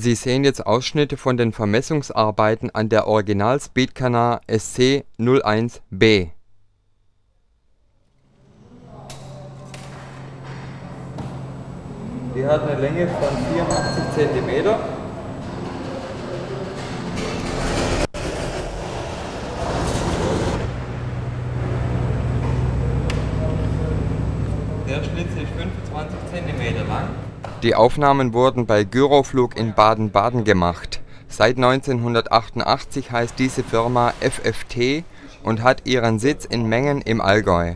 Sie sehen jetzt Ausschnitte von den Vermessungsarbeiten an der Original Speedcanar SC-01B. Die hat eine Länge von 84 cm. Der Schlitz ist 25 cm lang. Die Aufnahmen wurden bei Gyroflug in Baden-Baden gemacht. Seit 1988 heißt diese Firma FFT und hat ihren Sitz in Mengen im Allgäu.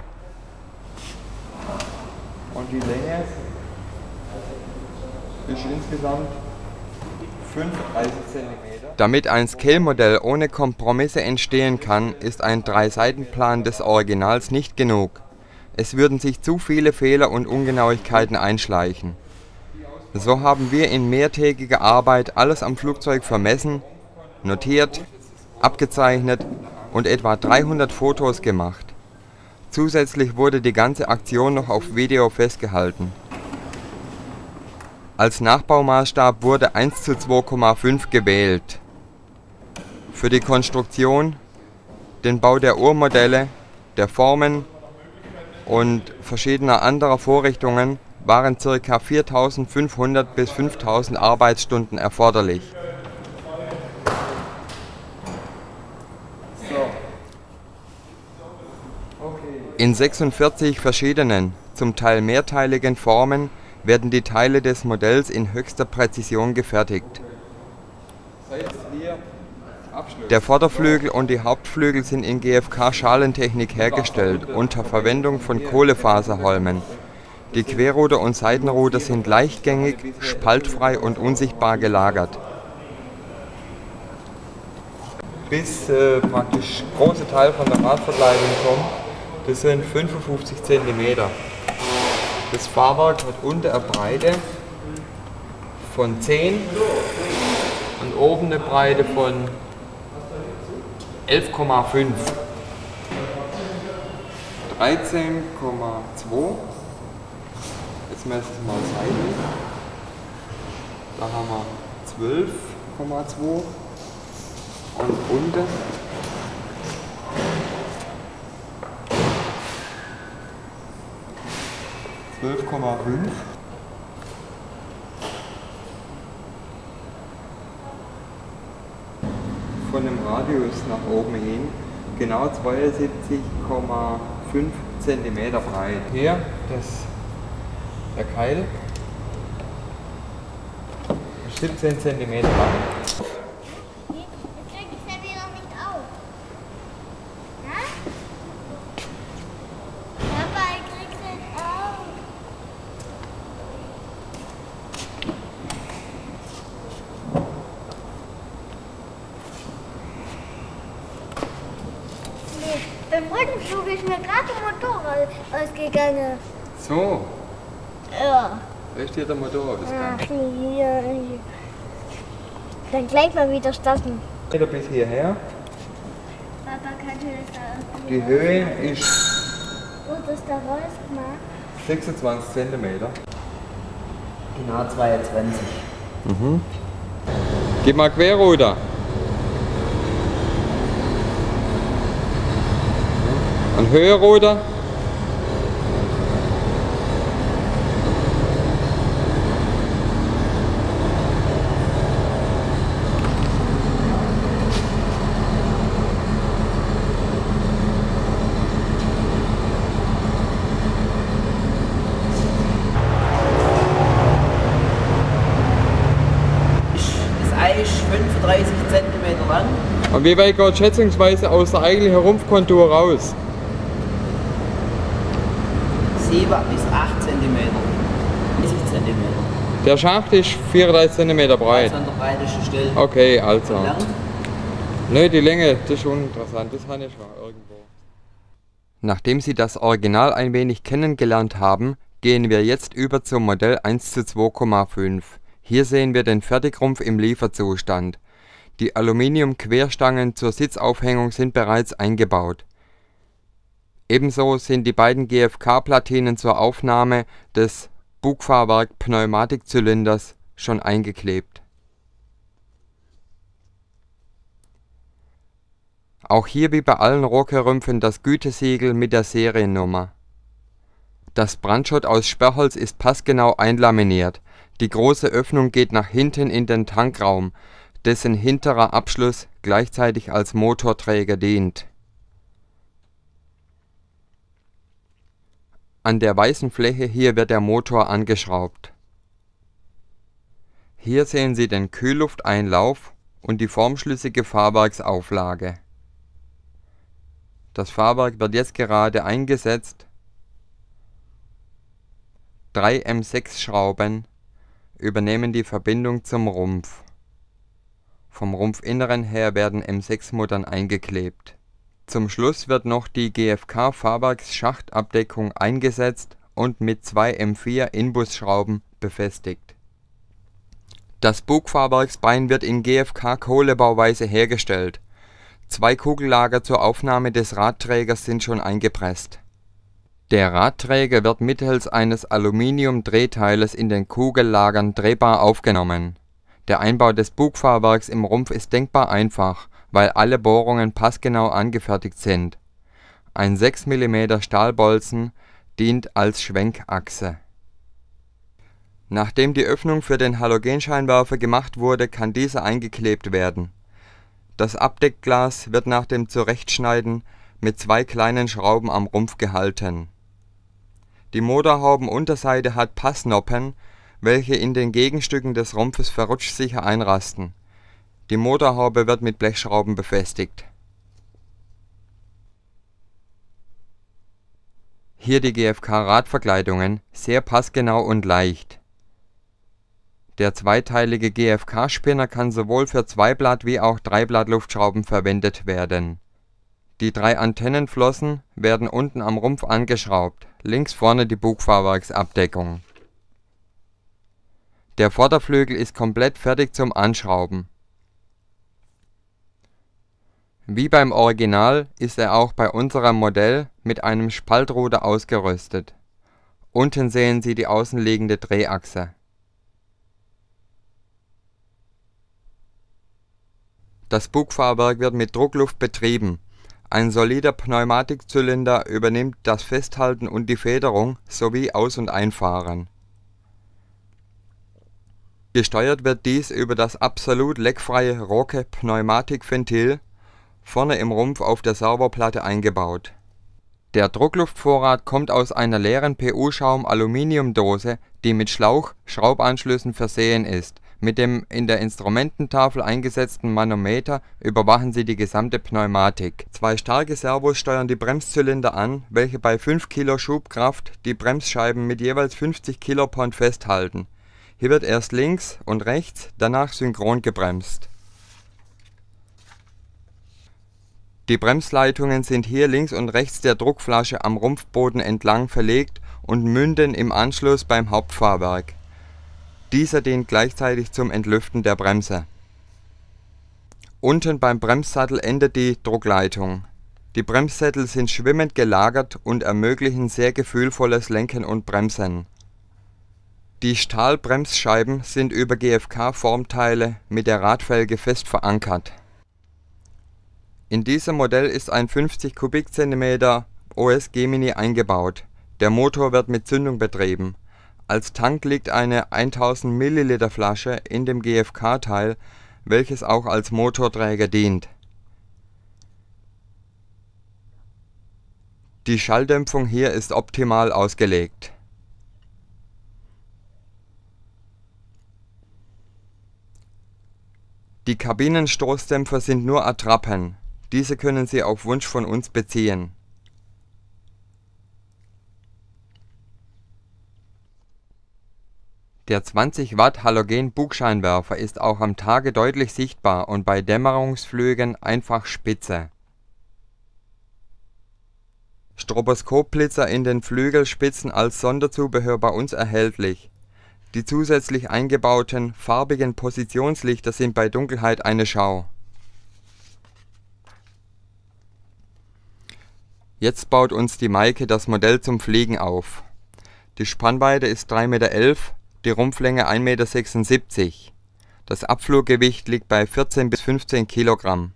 Und die Länge ist insgesamt 35 cm. Damit ein Scale-Modell ohne Kompromisse entstehen kann, ist ein Drei-Seiten-Plan des Originals nicht genug. Es würden sich zu viele Fehler und Ungenauigkeiten einschleichen. So haben wir in mehrtägiger Arbeit alles am Flugzeug vermessen, notiert, abgezeichnet und etwa 300 Fotos gemacht. Zusätzlich wurde die ganze Aktion noch auf Video festgehalten. Als Nachbaumaßstab wurde 1 zu 2,5 gewählt. Für die Konstruktion, den Bau der Uhrmodelle, der Formen und verschiedener anderer Vorrichtungen waren ca. 4500 bis 5000 Arbeitsstunden erforderlich. In 46 verschiedenen, zum Teil mehrteiligen Formen werden die Teile des Modells in höchster Präzision gefertigt. Der Vorderflügel und die Hauptflügel sind in GFK-Schalentechnik hergestellt, unter Verwendung von Kohlefaserholmen. Die Querruder und Seitenruder sind leichtgängig, spaltfrei und unsichtbar gelagert. bis äh, praktisch große Teil von der Radverkleidung kommt, das sind 55 cm. Das Fahrwerk hat unten eine Breite von 10 und oben eine Breite von 11,5. 13,2. Jetzt messen wir mal seitlich. Da haben wir 12,2 und unten zwölf Komma fünf. Von dem Radius nach oben hin genau 72,5 cm breit. Hier das, der Keil ist 17 cm lang. Beim Rückenflug ist mir gerade der Motor aus- ausgegangen. Ist hier der Motor ausgegangen. Ach, hier. Dann gleich mal wieder starten. Wieder bis hierher. Papa, kannst du das da irgendwie Die Höhe ist raus- Oh, das da rausgemacht? 26 cm. Genau 22. Gib mal Querruder. Und Höheruder. Das Ei ist 35 cm lang. Und wie weit geht schätzungsweise aus der eigentlichen Rumpfkontur raus? 7 bis 8 cm. 30 cm. Der Schacht ist 34 cm breit. Also an der breitesten Stelle. Okay, also. Lang. Ne, die Länge, das ist uninteressant, das habe ich schon irgendwo. Nachdem Sie das Original ein wenig kennengelernt haben, gehen wir jetzt über zum Modell 1 zu 2,5. Hier sehen wir den Fertigrumpf im Lieferzustand. Die Aluminium-Querstangen zur Sitzaufhängung sind bereits eingebaut. Ebenso sind die beiden GFK-Platinen zur Aufnahme des Bugfahrwerk-Pneumatikzylinders schon eingeklebt. Auch hier wie bei allen Rohkerrümpfen das Gütesiegel mit der Seriennummer. Das Brandschott aus Sperrholz ist passgenau einlaminiert, die große Öffnung geht nach hinten in den Tankraum dessen hinterer Abschluss gleichzeitig als Motorträger dient. An der weißen Fläche hier wird der Motor angeschraubt. Hier sehen Sie den Kühllufteinlauf und die formschlüssige Fahrwerksauflage. Das Fahrwerk wird jetzt gerade eingesetzt. Drei M6-Schrauben übernehmen die Verbindung zum Rumpf. Vom Rumpfinneren her werden M6-Muttern eingeklebt. Zum Schluss wird noch die GFK-Fahrwerksschachtabdeckung eingesetzt und mit zwei M4-Inbusschrauben befestigt. Das Bugfahrwerksbein wird in GFK-Kohlebauweise hergestellt. Zwei Kugellager zur Aufnahme des Radträgers sind schon eingepresst. Der Radträger wird mittels eines Aluminiumdrehteiles in den Kugellagern drehbar aufgenommen. Der Einbau des Bugfahrwerks im Rumpf ist denkbar einfach, weil alle Bohrungen passgenau angefertigt sind. Ein 6 mm Stahlbolzen dient als Schwenkachse. Nachdem die Öffnung für den Halogenscheinwerfer gemacht wurde, kann dieser eingeklebt werden. Das Abdeckglas wird nach dem Zurechtschneiden mit zwei kleinen Schrauben am Rumpf gehalten die Motorhaubenunterseite hat Passnoppen, welche in den Gegenstücken des Rumpfes verrutschsicher einrasten. Die Motorhaube wird mit Blechschrauben befestigt. Hier die GFK-Radverkleidungen, sehr passgenau und leicht. Der zweiteilige GFK-Spinner kann sowohl für Zweiblatt wie auch Dreiblatt-Luftschrauben verwendet werden die drei Antennenflossen werden unten am Rumpf angeschraubt, links vorne die Bugfahrwerksabdeckung. Der Vorderflügel ist komplett fertig zum Anschrauben. Wie beim Original ist er auch bei unserem Modell mit einem Spaltruder ausgerüstet. Unten sehen Sie die außenliegende Drehachse. Das Bugfahrwerk wird mit Druckluft betrieben ein solider Pneumatikzylinder übernimmt das Festhalten und die Federung sowie Aus und Einfahren. Gesteuert wird dies über das absolut leckfreie Roke Pneumatikventil, vorne im Rumpf auf der Servoplatte eingebaut. Der Druckluftvorrat kommt aus einer leeren PU-Schaum-Aluminiumdose, die mit Schlauch-Schraubanschlüssen versehen ist mit dem in der Instrumententafel eingesetzten Manometer überwachen Sie die gesamte Pneumatik. Zwei starke Servos steuern die Bremszylinder an, welche bei 5 kg Schubkraft die Bremsscheiben mit jeweils 50 kPa festhalten. Hier wird erst links und rechts, danach synchron gebremst. Die Bremsleitungen sind hier links und rechts der Druckflasche am Rumpfboden entlang verlegt und münden im Anschluss beim Hauptfahrwerk dieser dient gleichzeitig zum Entlüften der Bremse. Unten beim Bremssattel endet die Druckleitung. Die Bremssättel sind schwimmend gelagert und ermöglichen sehr gefühlvolles Lenken und Bremsen. Die Stahlbremsscheiben sind über GFK-Formteile mit der Radfelge fest verankert. In diesem Modell ist ein 50 Kubikzentimeter OS Gemini eingebaut. Der Motor wird mit Zündung betrieben als Tank liegt eine 1000 ml Flasche in dem GFK-Teil, welches auch als Motorträger dient. Die Schalldämpfung hier ist optimal ausgelegt. Die Kabinenstoßdämpfer sind nur Attrappen, diese können Sie auf Wunsch von uns beziehen Der 20 Watt Halogen-Bugscheinwerfer ist auch am Tage deutlich sichtbar und bei Dämmerungsflügen einfach spitze. Stroboskopblitzer in den Flügelspitzen als Sonderzubehör bei uns erhältlich. Die zusätzlich eingebauten farbigen Positionslichter sind bei Dunkelheit eine Schau. Jetzt baut uns die Maike das Modell zum Fliegen auf. Die Spannweite ist 3,11 Meter die Rumpflänge 1,76 m. Das Abfluggewicht liegt bei 14 bis 15 Kilogramm.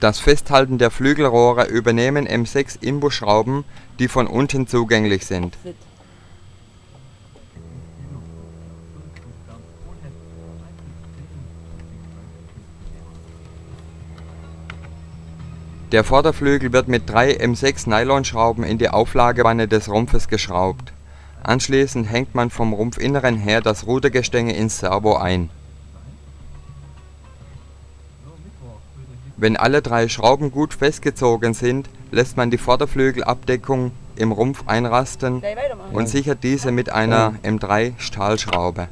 Das Festhalten der Flügelrohre übernehmen M6 Imbusschrauben, die von unten zugänglich sind. Der Vorderflügel wird mit drei M6 Nylonschrauben in die Auflagewanne des Rumpfes geschraubt. Anschließend hängt man vom Rumpfinneren her das Rudergestänge ins Servo ein. Wenn alle drei Schrauben gut festgezogen sind, lässt man die Vorderflügelabdeckung im Rumpf einrasten und sichert diese mit einer M3 Stahlschraube.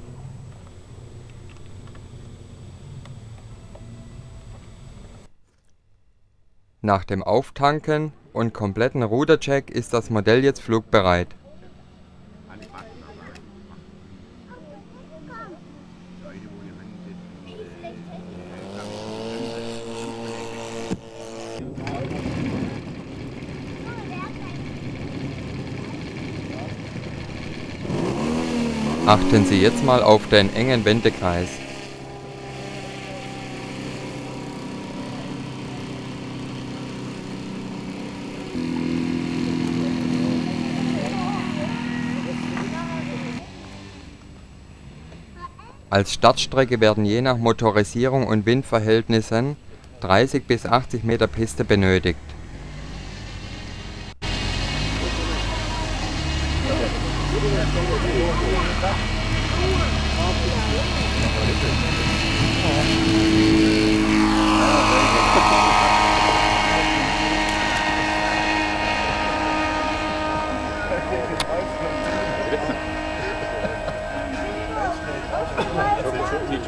Nach dem Auftanken und kompletten Rudercheck ist das Modell jetzt flugbereit. Achten Sie jetzt mal auf den engen Wendekreis. Als Startstrecke werden je nach Motorisierung und Windverhältnissen 30 bis 80 Meter Piste benötigt.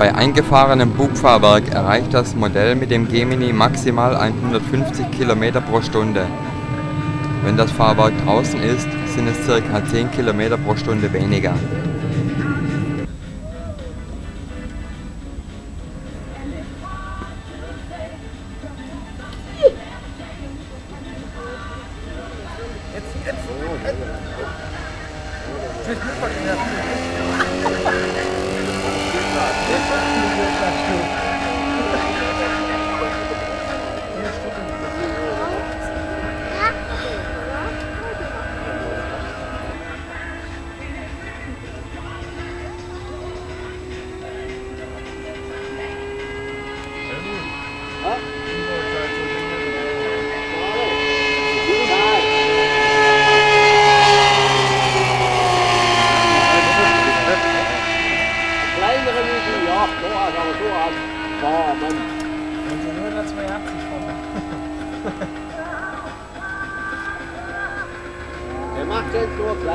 Bei eingefahrenem Bugfahrwerk erreicht das Modell mit dem Gemini maximal 150 km pro Stunde. Wenn das Fahrwerk draußen ist, sind es ca. 10 km pro Stunde weniger.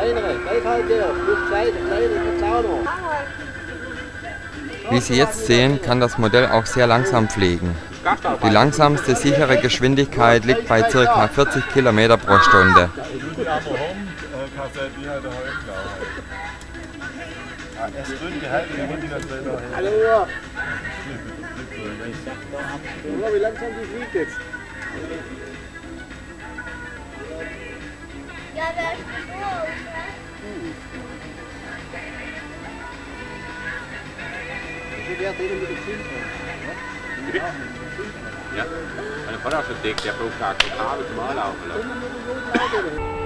Kleinere. Plus kleine, kleine. Wie Sie jetzt sehen, kann das Modell auch sehr langsam fliegen. Die langsamste sichere Geschwindigkeit liegt bei ca. 40 km pro Stunde. Hallo. Wie langsam die fliegt jetzt? Ja, wer ist groß? Wie wird denen mit dem Film Ja, meine Vater ist so dick, der braucht gar kein Kabel zum Anlaufen lassen.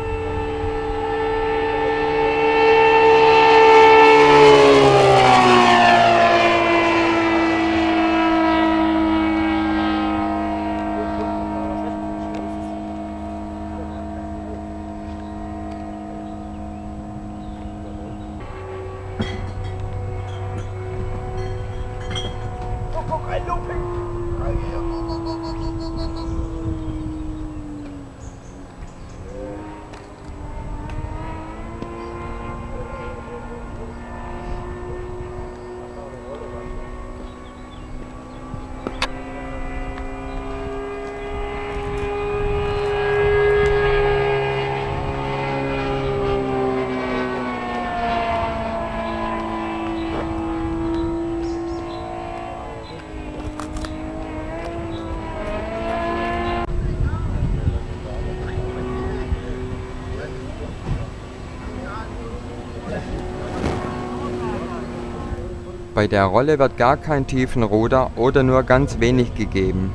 Bei der Rolle wird gar kein Tiefenruder oder nur ganz wenig gegeben.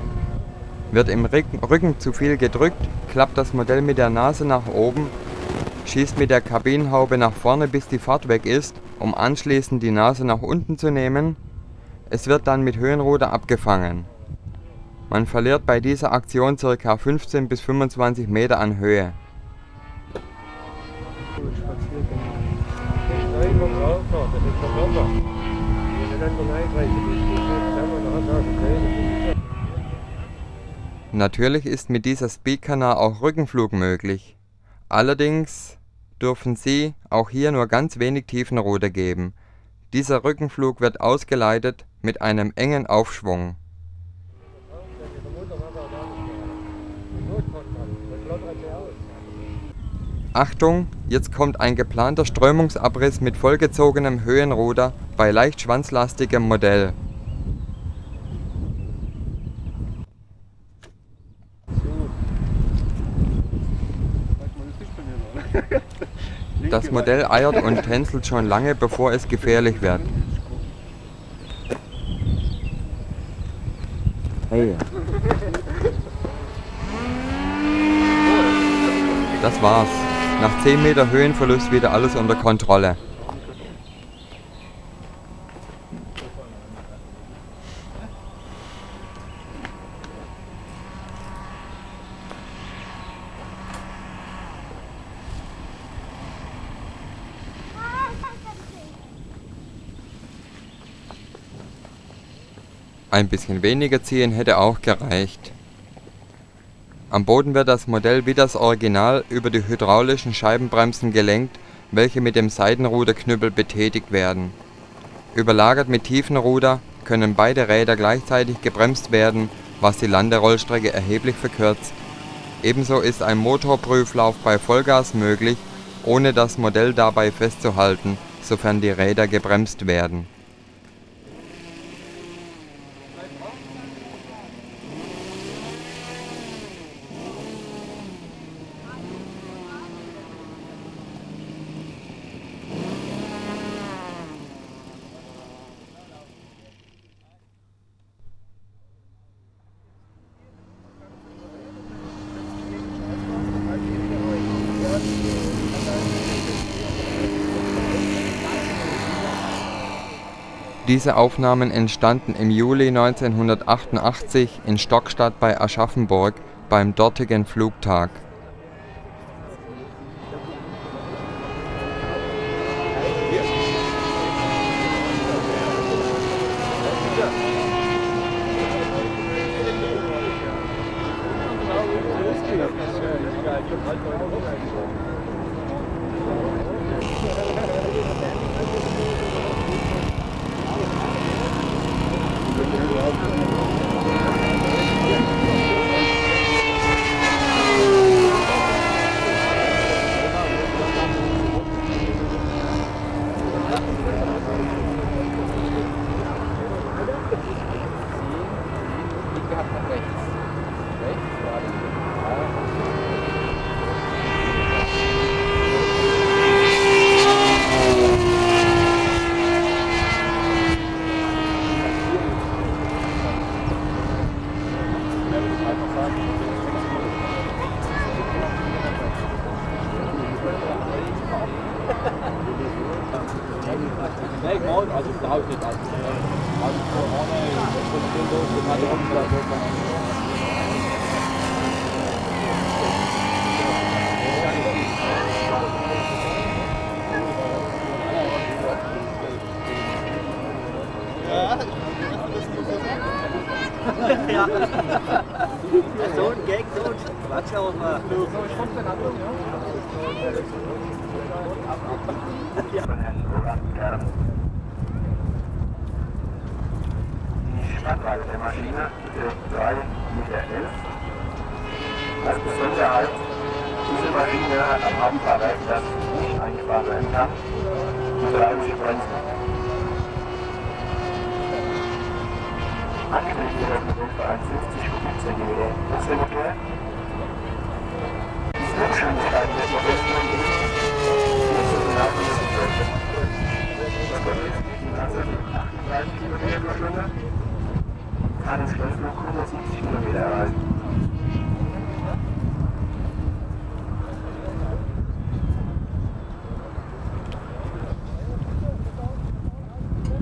Wird im Rücken zu viel gedrückt, klappt das Modell mit der Nase nach oben, schießt mit der Kabinenhaube nach vorne bis die Fahrt weg ist, um anschließend die Nase nach unten zu nehmen. Es wird dann mit Höhenruder abgefangen. Man verliert bei dieser Aktion ca. 15 bis 25 Meter an Höhe. Natürlich ist mit dieser Speedkanal auch Rückenflug möglich. Allerdings dürfen Sie auch hier nur ganz wenig Tiefenruder geben. Dieser Rückenflug wird ausgeleitet mit einem engen Aufschwung. Achtung, jetzt kommt ein geplanter Strömungsabriss mit vollgezogenem Höhenruder bei leicht schwanzlastigem Modell. Das Modell eiert und tänzelt schon lange, bevor es gefährlich wird. Das war's. Nach 10 Meter Höhenverlust wieder alles unter Kontrolle. Ein bisschen weniger ziehen hätte auch gereicht. Am Boden wird das Modell wie das Original über die hydraulischen Scheibenbremsen gelenkt, welche mit dem Seitenruderknüppel betätigt werden. Überlagert mit Tiefenruder können beide Räder gleichzeitig gebremst werden, was die Landerollstrecke erheblich verkürzt. Ebenso ist ein Motorprüflauf bei Vollgas möglich, ohne das Modell dabei festzuhalten, sofern die Räder gebremst werden Diese Aufnahmen entstanden im Juli 1988 in Stockstadt bei Aschaffenburg beim dortigen Flugtag So ein Gag, so ein Quatsch auch mal. von Herrn Roland Kern. Die Spannweite der Maschine beträgt 3,11 Meter. Als Besonderheit, diese Maschine hat am Hauptfahrwerk, das nicht eingefahren werden kann, hydraulische Bremsen. Angelegt wird das Modell für ein 50 cm Wechselmotor. Die Fluggeschwindigkeit des Modells ist 38 km pro Stunde, kann es Schnellflug 170 km erreichen.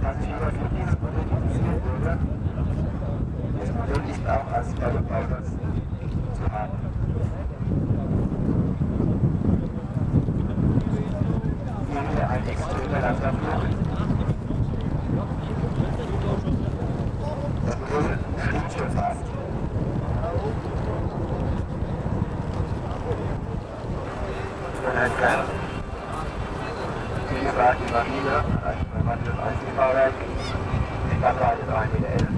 Was ich über für dieses Modell interessieren würde, das Modell ist auch als Werbebausatz zu haben. Hier wieder ein extremer Landschaftflug. Das Modell steht schon fast. Von Herrn Kern. Wie gesagt, die Maschine hat ein Einzelfahrwerk. Die Spannweite 3,11 Meter.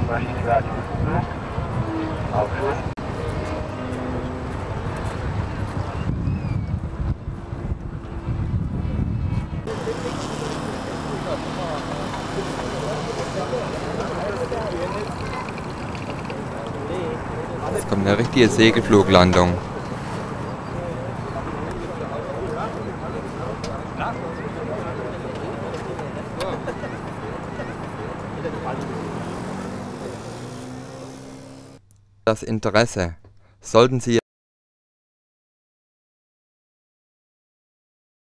Die Maschine fährt im Flug. Aufschluss. Jetzt kommt eine richtige Segelfluglandung. Das Interesse. Sollten Sie